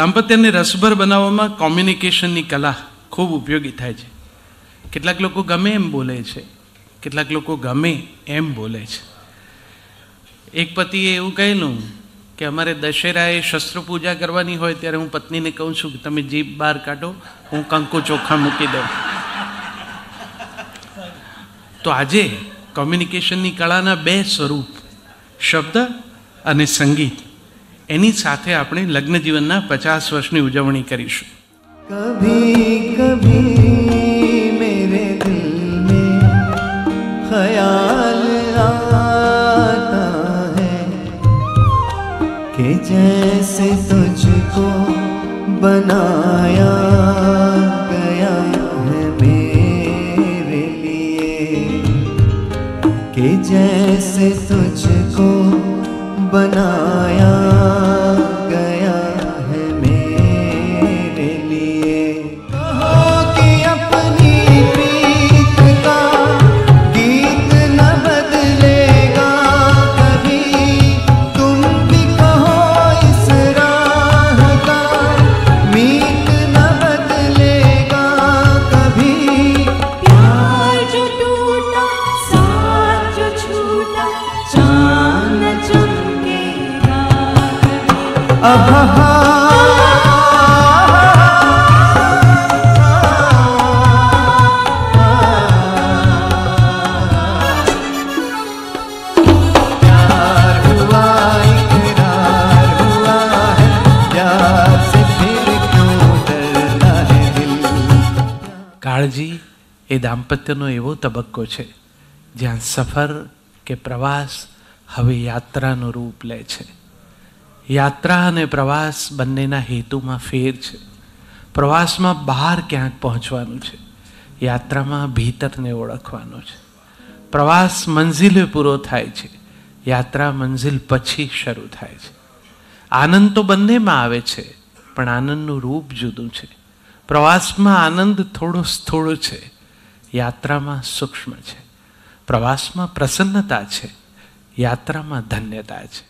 દાંપત્યને રસભર બનાવવામાં કોમ્યુનિકેશનની કલા ખૂબ ઉપયોગી થાય છે. કેટલાક લોકો ગમે એમ બોલે છે, કેટલાક લોકો ગમે એમ બોલે છે. એક પતિએ એવું કહેલું કે અમારે દશેરાએ શસ્ત્ર પૂજા કરવાની હોય ત્યારે હું પત્નીને કહું છું કે તમે જીભ બહાર કાઢો, હું કંકુ ચોખા મૂકી દઉં. તો આજે કોમ્યુનિકેશનની કળાના બે સ્વરૂપ, શબ્દ અને સંગીત. એની સાથે આપણે લગ્ન જીવનના પચાસ વર્ષની ઉજવણી કરીશું कभी कभी मेरे दिल में ख्याल आता है कि जैसे तुझको बनाया गया है मेरे लिए कि जैसे तुझको बनाया કાળજી, એ દાંપત્યનો એવો તબક્કો છે જ્યાં સફર કે પ્રવાસ હવે યાત્રાનું રૂપ લે છે. યાત્રા અને પ્રવાસ બંનેના હેતુમાં ફેર છે. પ્રવાસમાં બહાર ક્યાંક પહોંચવાનું છે. યાત્રામાં ભીતરને ઓળખવાનો છે. પ્રવાસ મંઝિલે પૂરો થાય છે. યાત્રા મંઝિલ પછી શરૂ થાય છે. આનંદ તો બંનેમાં આવે છે, પણ આનંદનું રૂપ જુદું છે. પ્રવાસમાં આનંદ થોડો સ્થૂળ છે. યાત્રામાં સૂક્ષ્મ છે. પ્રવાસમાં પ્રસન્નતા છે. યાત્રામાં ધન્યતા છે.